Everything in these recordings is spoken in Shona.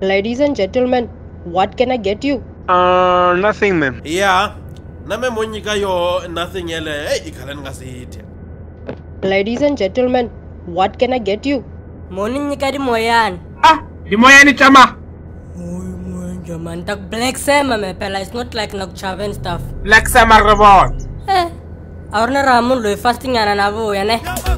Ladies and gentlemen, what can I get you? Uh, nothing, ma'am. Yeah, name monyika yo nothing yele. Hey, ikhalani ngasithi. Ladies and gentlemen, what can I get you? Moni di moyan. Ah, di moyani chama. Oy, moyan jaman tak black sama mepela. It's not like nak chaven stuff. Black sama robot. Eh, awrna ramun loy fasting yana nabo yana. Yeah,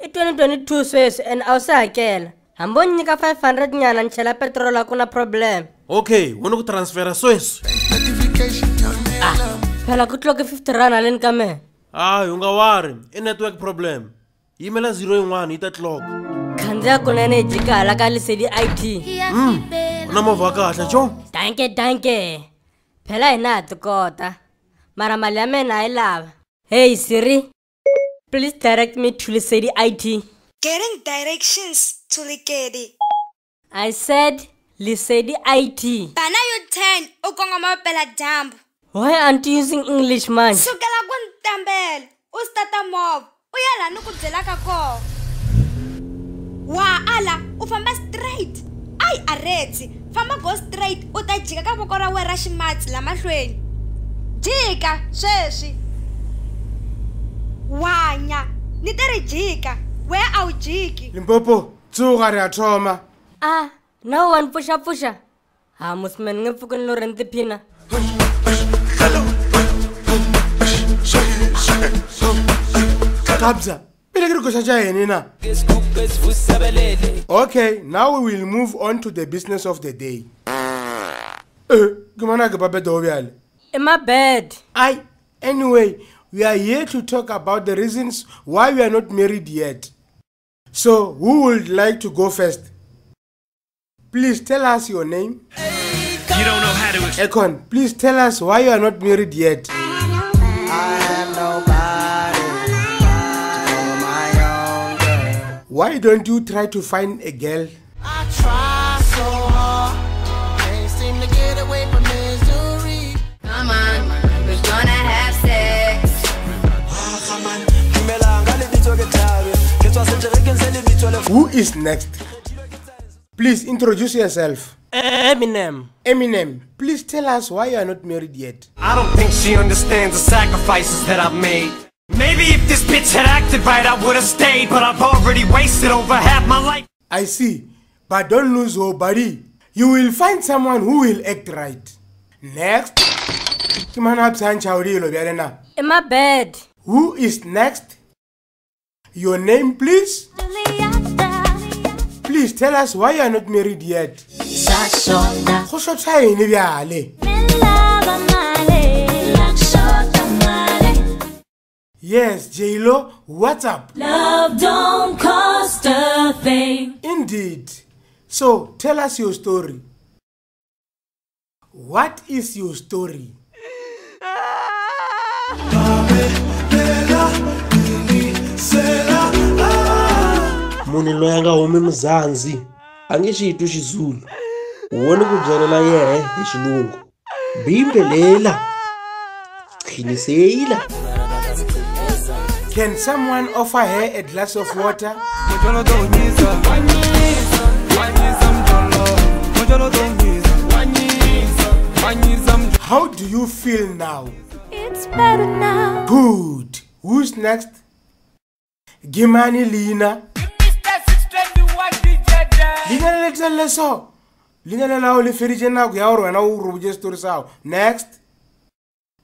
i 2022 sweswi and a wu se hakela hambi u nyika 500 nyana ni chela petiroli a ku na problem okay wo ni ku transfera sweswi phela ku tloke 50 rand haleni ka mehe hayi u nga wari i network problem yimela zero yin'wana yi ta tloka khandziya kunene hi jika hala ka lesedi it hmm, u na movha wa kahle jo danke danke phela hina ha tikota mara mali ya mina a yi lava heyi siri please direct me to lesedi id getting directions to lekedi i said lesedi id bana yo 10 u kongoma pela dyambu why aren't you using english man sukela ku ntambela u stata move u ya laha ni ku byelaka kona wa ala u famba straight ai aretsi famba go straight u ta jika ka voko ra wena ra ximatsi lamahlweni jika sweswi so wanya ni tiri jika wee a wu jiki limpopo tsuka ri ya thoma a nawu wa ni pfuxapfuxa ha musimen ni nge pfukini lori ni tiphina kabya ilekirigoxa xa yini na okay now we will move on to the business of the day eh, e kumanake babedo wo vyale i mabed ai anyway we are here to talk about the reasons why we are not married yet. So, who would like to go first? Please tell us your name. You don't know how to. Econ, please tell us why you are not married yet. Why don't you try to find a girl is next. Please introduce yourself. Eminem. Eminem, please tell us why you are not married yet. I don't think she understands the sacrifices that I've made. Maybe if this bitch had acted right, I would have stayed, but I've already wasted over half my life. I see, but don't lose hope, buddy. You will find someone who will act right. Next. In my bed. Who is next? Your name, please. please tell us why you are not married yet go shotha ene bjale yes jalo what's up Love don't cost a thing. indeed so tell us your story what is your story munhu loyi a nga humi muzanzi a nge xi twi xizulu wone ku byalela yehe hi xilungu bimbelela khiniseyila can someone offer her a glass of water how do you feel now It's better now. good who's next gimani lina letlelele so leina le lao le feditše nako ya gore wena o robotše setori sago next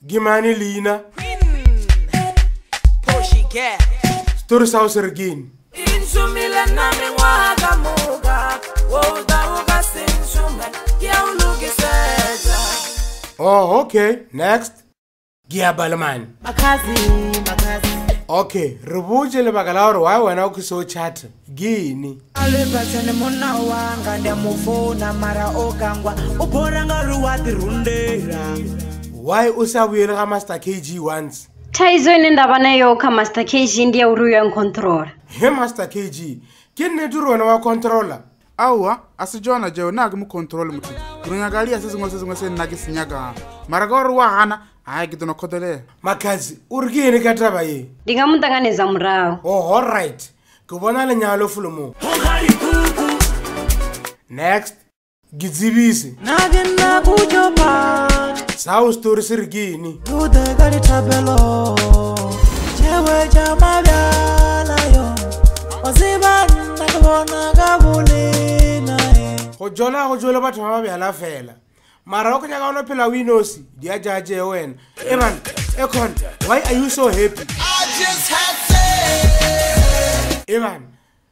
gimane leina setori sago se rekene oh okay next ke a balemane okay re botse lebaka la gore wy wena o ke seo chata ke ene alebatsane monna wanga ndi a mofona mara o kangwa o boranga re wa dirundela why o sa buyele ga master kg once thaizo ene ndaba na yo kha master kg ndi ya uri uyang controlla he master kg ke nnete re wena wa controlla aowa a se jona jeo nna a ke mo controlle motho ke nyaka lia se sengwe se sengwe se nna ke se nyakang mara ka gore wa gana hayi ke tinokhotelela makhazi u ri kuyini ka tava yi ndi nga mu tanganeza murawu oh allright ku vona lenyaa lo fulomo next gidzivisi nakinakujoba sawu switori si ri kini uteka lithapelo xewe xa mavyala yo osi vanna ku vonaka vulinae go jola go jola batho ba mabyala fela mara wa kunyaka wano phela winosi ndiya jaje wena eman econ why are you so happy eman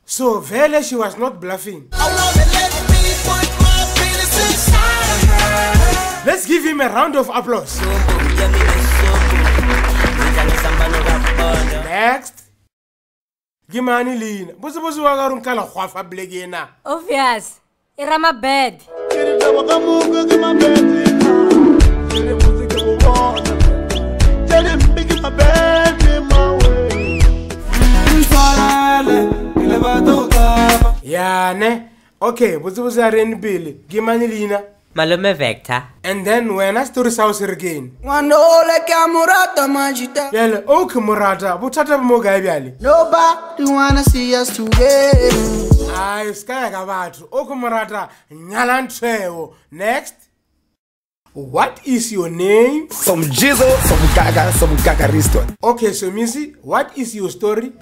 so vele she was not bluffing let's give him a round of applausenext ke mane leina bosebose wa ka gore nka la goafa blake ena obvious e rama bed yane okay botsebotse ya ren pele ke mane leina malome vector and then wena story sao se rekene ngwanole ke a morata majita yele oke morata bothata bo mo kae bjale noba dingwana seas toga hayi sikayaka vatho okumurata nyalantshwewo next what is your name some jizo some gaga some gaga riston okay so missy what is your story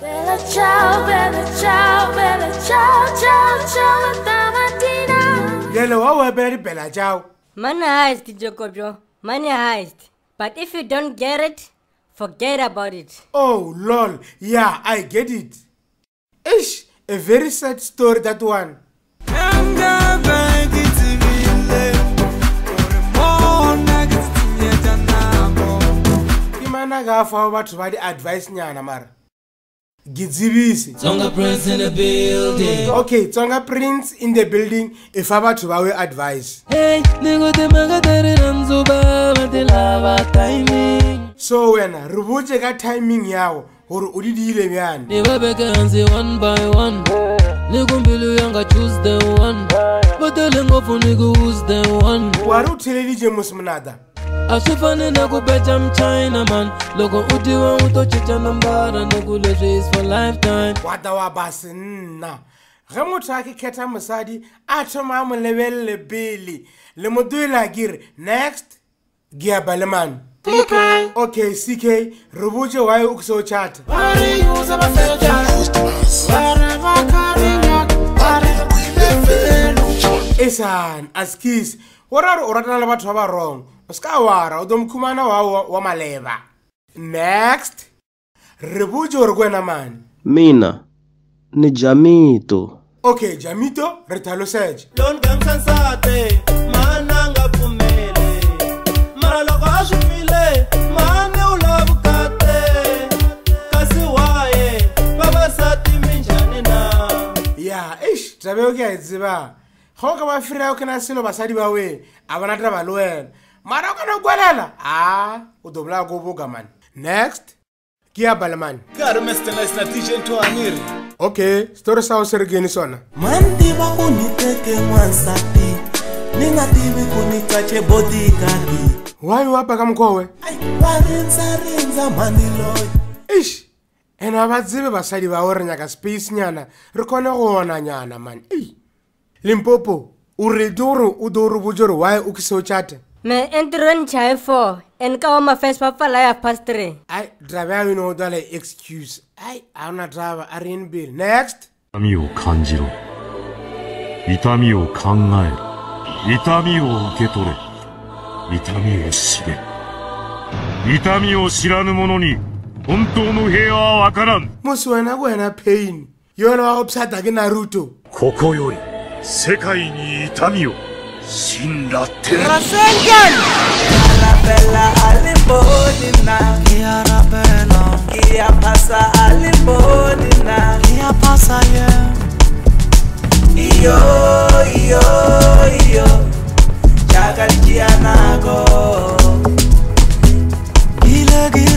yelo wawebela ibela chawo mani heist jacobjo mani heist but if you don't get it forget about it oh lol yeah i get it ish a very sad story that one akafawo vathu vali advice nyana mara gidzivisiokay tsonga prince in the building ifa vathu vawe advicesoena rivuce ka timing yawo hey, gore o di dile bjane ne ba bekanse one by one ne kompele o yanka choose the one boteleng ofone ke use the one ware o theledije mosemonata a swi fane na ku beta mchina man loko u tiva u to cica nambara ne ku leswi is for lifetime wata wa basi nna ge motho a ke kgetha mosadi a thoma a mo lebelele pele le motho e le a kere next ke a balemane TK. Okay, CK, Rubuja, why you so chat. Wari as kiss, what are Wari kuilefelo. about askis, wrong. Oscar, wara o domkhumana wa wa maleva. Next. Rubuja or Gwenaman? mani. Mina ni Jamito. Okay, Jamito, retaloseje. Lon gamsansate, man. sabeo ke a e tseba ga o ka ba firea o kena selo basadi ba oe a bona taba le wena mara o kana o kwelela a o dobola ko bokamane next ke ya balemane okay story sao se re kene sona mantiba o neteke ngwansati ni nga tivi ku ni kache bodikadi wayo apa ka mokgwa we ai va rindzarindza mani loyi ene ga ba tsebe basadi bao re nyaka spacenyana re kgone go onanyana mane ei lempopo o redi gore o do re botse gore wy o ke seo tšate me entron chai four and ka oma first papala ya past three ai driver ya yone o dala excuse ai a ona driver a re enbele next 痛みを感じろ痛みを考える痛みを受け取れ痛みを知れ痛みを知らぬ者に本当の平和はわからんもしわなごやなペイン y ロはおさだけ u ルトここより世界に痛みを真ラテンラセンガンララキイャギギ